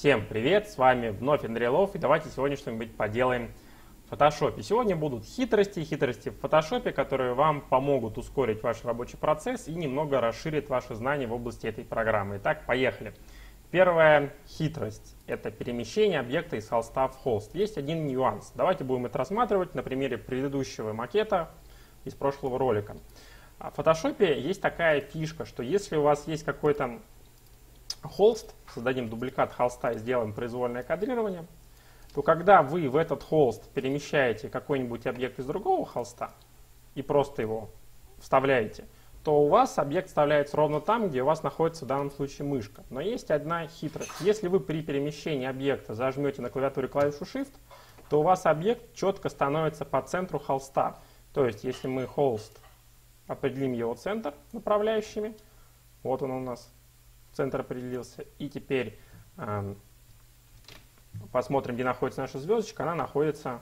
Всем привет, с вами вновь Андрей Лов, и давайте сегодня что-нибудь поделаем в Photoshop. Сегодня будут хитрости, хитрости в Photoshop, которые вам помогут ускорить ваш рабочий процесс и немного расширить ваши знания в области этой программы. Итак, поехали. Первая хитрость – это перемещение объекта из холста в холст. Есть один нюанс. Давайте будем это рассматривать на примере предыдущего макета из прошлого ролика. В Photoshop есть такая фишка, что если у вас есть какой-то холст, создадим дубликат холста и сделаем произвольное кадрирование, то когда вы в этот холст перемещаете какой-нибудь объект из другого холста и просто его вставляете, то у вас объект вставляется ровно там, где у вас находится в данном случае мышка. Но есть одна хитрость. Если вы при перемещении объекта зажмете на клавиатуре клавишу Shift, то у вас объект четко становится по центру холста. То есть, если мы холст определим его центр направляющими. Вот он у нас, центр определился. И теперь э, посмотрим, где находится наша звездочка. Она находится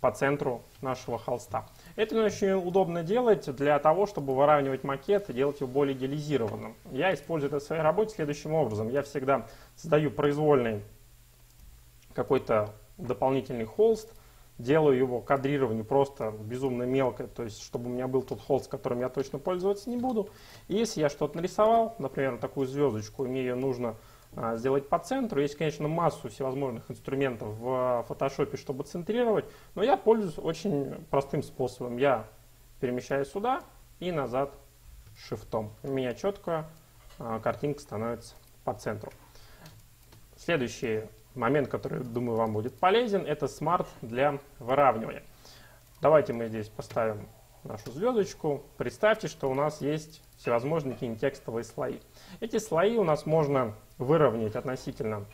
по центру нашего холста. Это очень удобно делать для того, чтобы выравнивать макет и делать его более идеализированным. Я использую это в своей работе следующим образом. Я всегда создаю произвольный какой-то дополнительный холст, делаю его кадрирование просто безумно мелко, то есть чтобы у меня был тот холст, которым я точно пользоваться не буду. И если я что-то нарисовал, например, такую звездочку, мне ее нужно а, сделать по центру. Есть, конечно, массу всевозможных инструментов в Photoshop, чтобы центрировать, но я пользуюсь очень простым способом. Я перемещаю сюда и назад шифтом. У меня четко а, картинка становится по центру. Следующий момент, который, думаю, вам будет полезен, это смарт для выравнивания. Давайте мы здесь поставим нашу звездочку. Представьте, что у нас есть всевозможные текстовые слои. Эти слои у нас можно выровнять относительно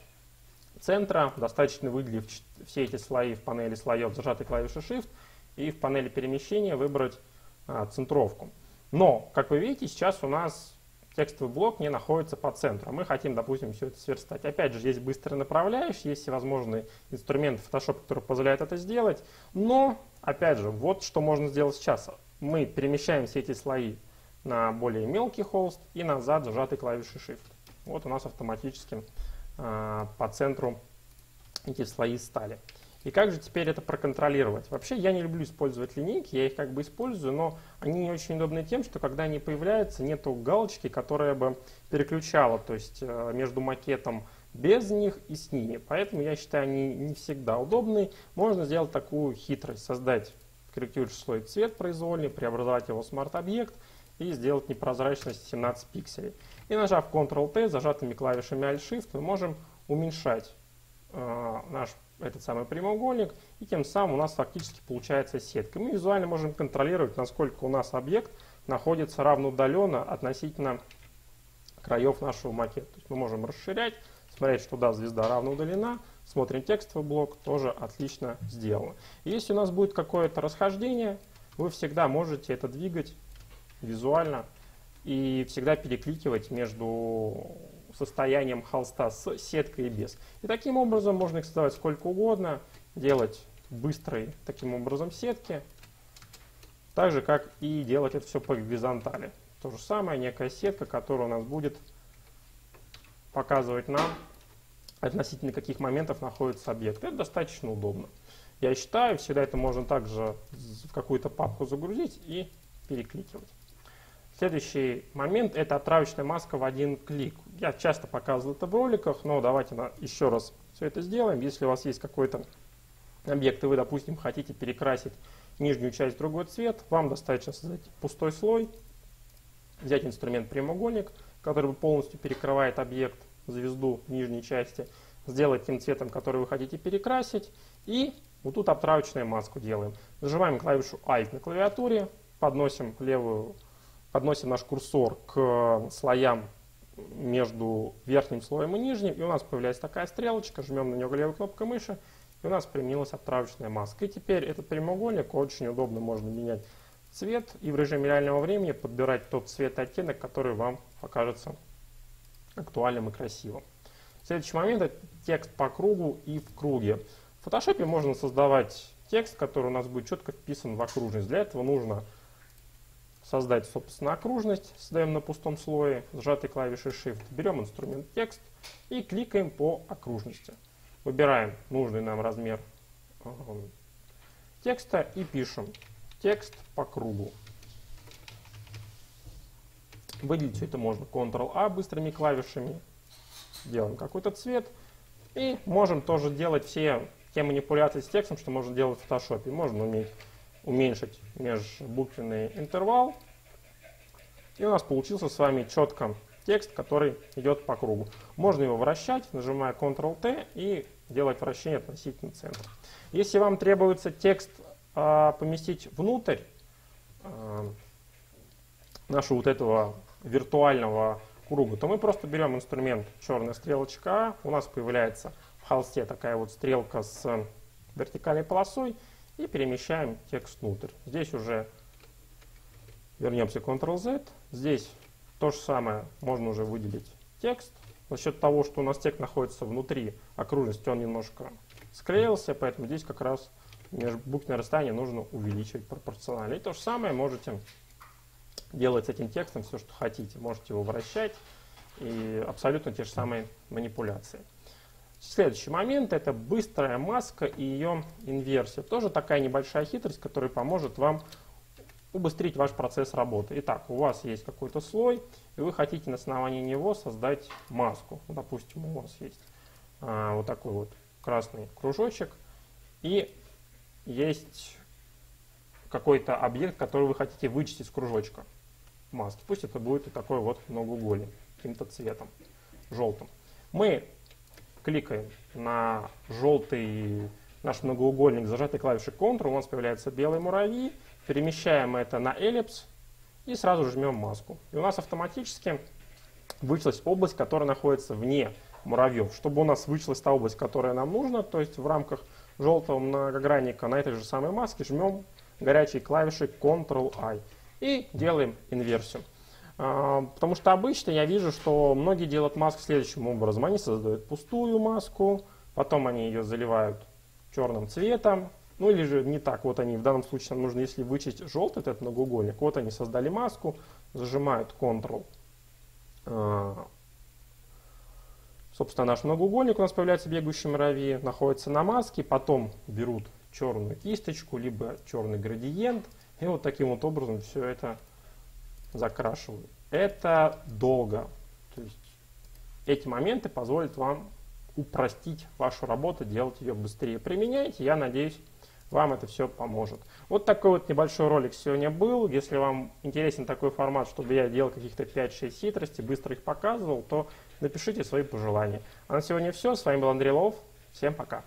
центра. Достаточно выделив все эти слои в панели слоев зажатой клавишей Shift и в панели перемещения выбрать а, центровку. Но, как вы видите, сейчас у нас текстовый блок не находится по центру. Мы хотим, допустим, все это сверстать. Опять же, есть быстрые направляющие, есть всевозможные инструменты Photoshop, которые позволяют это сделать. Но, опять же, вот что можно сделать сейчас. Мы перемещаем все эти слои на более мелкий холст и назад зажатой клавишей Shift. Вот у нас автоматически э, по центру эти слои стали. И как же теперь это проконтролировать? Вообще я не люблю использовать линейки, я их как бы использую, но они не очень удобны тем, что когда они появляются, нету галочки, которая бы переключала, то есть э, между макетом без них и с ними. Поэтому я считаю, они не всегда удобны. Можно сделать такую хитрость, создать корректирующий слой цвет произвольный, преобразовать его в смарт-объект и сделать непрозрачность 17 пикселей. И нажав Ctrl-T, зажатыми клавишами Alt-Shift, мы можем уменьшать наш этот самый прямоугольник, и тем самым у нас фактически получается сетка. Мы визуально можем контролировать, насколько у нас объект находится равноудаленно относительно краев нашего макета. То есть мы можем расширять, смотреть, что да, звезда равно удалена, смотрим текстовый блок, тоже отлично сделано. Если у нас будет какое-то расхождение, вы всегда можете это двигать визуально и всегда перекликивать между состоянием холста с сеткой и без. И таким образом можно их создавать сколько угодно, делать быстрые таким образом сетки, так же как и делать это все по горизонтали. То же самое, некая сетка, которая у нас будет показывать нам относительно каких моментов находится объект. Это достаточно удобно. Я считаю, всегда это можно также в какую-то папку загрузить и перекликивать. Следующий момент – это отравочная маска в один клик. Я часто показывал это в роликах, но давайте еще раз все это сделаем. Если у вас есть какой-то объект, и вы, допустим, хотите перекрасить нижнюю часть в другой цвет, вам достаточно создать пустой слой, взять инструмент прямоугольник, который полностью перекрывает объект, звезду в нижней части, сделать тем цветом, который вы хотите перекрасить, и вот тут обтравочную маску делаем. Нажимаем клавишу Alt на клавиатуре, подносим левую подносим наш курсор к слоям между верхним слоем и нижним, и у нас появляется такая стрелочка, жмем на нее левой кнопкой мыши, и у нас применилась обтравочная маска. И теперь этот прямоугольник очень удобно можно менять цвет и в режиме реального времени подбирать тот цвет и оттенок, который вам покажется актуальным и красивым. Следующий момент это текст по кругу и в круге. В Photoshop можно создавать текст, который у нас будет четко вписан в окружность. Для этого нужно создать, собственно, окружность. Создаем на пустом слое сжатой клавишей Shift. Берем инструмент текст и кликаем по окружности. Выбираем нужный нам размер э, текста и пишем текст по кругу. Выделить это можно Ctrl-A быстрыми клавишами. Делаем какой-то цвет. И можем тоже делать все те манипуляции с текстом, что можно делать в Photoshop. Можно уметь уменьшить межбуквенный интервал. И у нас получился с вами четко текст, который идет по кругу. Можно его вращать, нажимая Ctrl-T и делать вращение относительно центра. Если вам требуется текст э, поместить внутрь э, нашего вот этого виртуального круга, то мы просто берем инструмент черная стрелочка У нас появляется в холсте такая вот стрелка с вертикальной полосой и перемещаем текст внутрь. Здесь уже вернемся Ctrl-Z. Здесь то же самое можно уже выделить текст. За счет того, что у нас текст находится внутри окружности, он немножко склеился, поэтому здесь как раз межбуквенное расстояние нужно увеличивать пропорционально. И то же самое можете делать с этим текстом все, что хотите. Можете его вращать и абсолютно те же самые манипуляции. Следующий момент – это быстрая маска и ее инверсия. Тоже такая небольшая хитрость, которая поможет вам убыстрить ваш процесс работы. Итак, у вас есть какой-то слой, и вы хотите на основании него создать маску. Допустим, у вас есть а, вот такой вот красный кружочек, и есть какой-то объект, который вы хотите вычесть из кружочка маски. Пусть это будет и такой вот многоугольник, каким-то цветом, желтым. Мы кликаем на желтый наш многоугольник, зажатой клавишей Ctrl, у нас появляется белый муравей, перемещаем это на эллипс и сразу жмем маску. И у нас автоматически вычислась область, которая находится вне муравьев. Чтобы у нас вычислась та область, которая нам нужна, то есть в рамках желтого многогранника на этой же самой маске жмем горячей клавишей Ctrl-I и делаем инверсию. А, потому что обычно я вижу, что многие делают маску следующим образом. Они создают пустую маску, потом они ее заливают черным цветом, ну или же не так, вот они, в данном случае нам нужно, если вычесть желтый этот многоугольник, вот они создали маску, зажимают Ctrl. А, собственно, наш многоугольник у нас появляется бегающий муравей, находится на маске, потом берут черную кисточку, либо черный градиент, и вот таким вот образом все это закрашивают. Это долго. То есть эти моменты позволят вам упростить вашу работу, делать ее быстрее. Применяйте, я надеюсь, вам это все поможет. Вот такой вот небольшой ролик сегодня был. Если вам интересен такой формат, чтобы я делал каких-то 5-6 хитростей, быстро их показывал, то напишите свои пожелания. А на сегодня все. С вами был Андрей Лов. Всем пока.